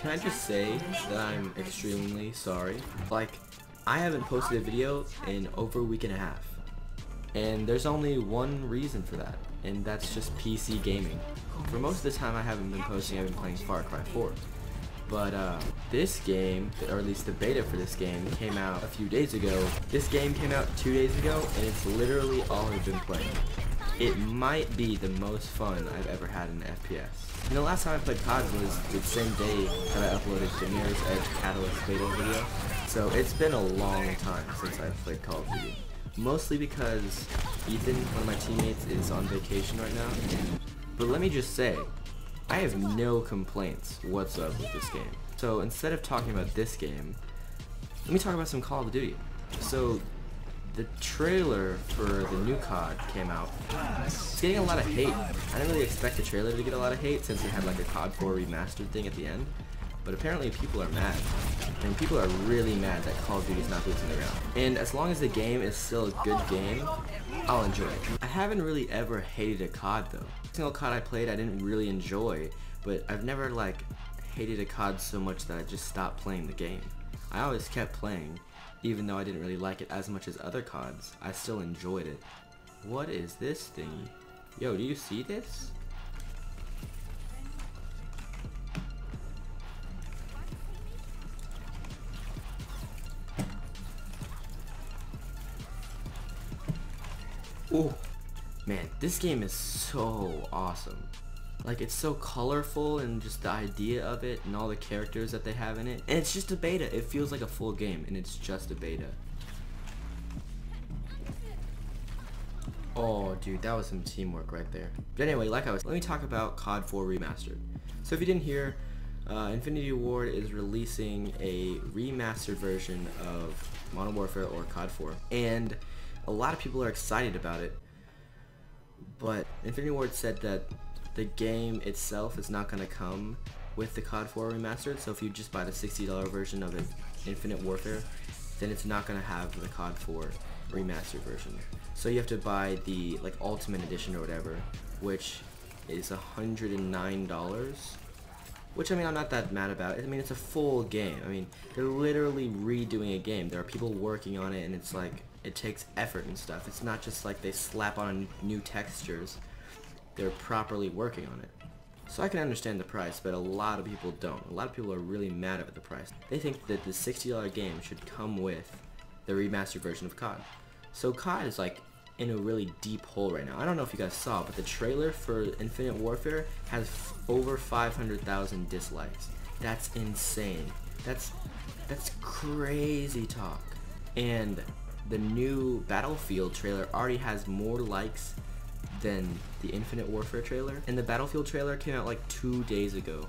Can I just say that I'm extremely sorry? Like, I haven't posted a video in over a week and a half. And there's only one reason for that, and that's just PC gaming. For most of the time I haven't been posting, I've been playing Far Cry 4. But uh, this game, or at least the beta for this game, came out a few days ago. This game came out two days ago, and it's literally all I've been playing. It might be the most fun I've ever had in FPS. And the last time I played COD was the same day that I uploaded Mirror's Edge Catalyst beta video. So it's been a long time since I've played Call of Duty. Mostly because Ethan, one of my teammates, is on vacation right now. But let me just say, I have no complaints whatsoever with this game. So instead of talking about this game, let me talk about some Call of Duty. So the trailer for the new COD came out. It's getting a lot of hate. I didn't really expect the trailer to get a lot of hate since it had like a COD 4 remastered thing at the end. But apparently people are mad. And people are really mad that Call of Duty is not boots in the ground. And as long as the game is still a good game, I'll enjoy it. I haven't really ever hated a COD though. Every single COD I played I didn't really enjoy, but I've never like hated a COD so much that I just stopped playing the game. I always kept playing, even though I didn't really like it as much as other CODs. I still enjoyed it. What is this thingy? Yo, do you see this? Oh, man, this game is so awesome. Like, it's so colorful and just the idea of it and all the characters that they have in it. And it's just a beta. It feels like a full game and it's just a beta. Oh, dude, that was some teamwork right there. But anyway, like I was, let me talk about COD 4 Remastered. So if you didn't hear, uh, Infinity Ward is releasing a remastered version of Modern Warfare or COD 4. And a lot of people are excited about it. But Infinity Ward said that the game itself is not going to come with the COD 4 remastered. So if you just buy the $60 version of it, Infinite Warfare, then it's not going to have the COD 4 remastered version. So you have to buy the like Ultimate Edition or whatever, which is $109. Which I mean I'm not that mad about. I mean it's a full game. I mean they're literally redoing a game. There are people working on it and it's like it takes effort and stuff. It's not just like they slap on new textures. They're properly working on it. So I can understand the price, but a lot of people don't. A lot of people are really mad at the price. They think that the $60 game should come with the remastered version of COD. So COD is like in a really deep hole right now. I don't know if you guys saw, but the trailer for Infinite Warfare has over 500,000 dislikes. That's insane. That's that's crazy talk. And the new Battlefield trailer already has more likes than the Infinite Warfare trailer. And the Battlefield trailer came out like two days ago.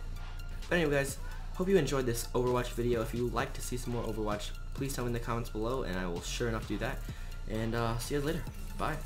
But anyway guys, hope you enjoyed this Overwatch video. If you would like to see some more Overwatch, please tell me in the comments below and I will sure enough do that. And uh, see you later. Bye.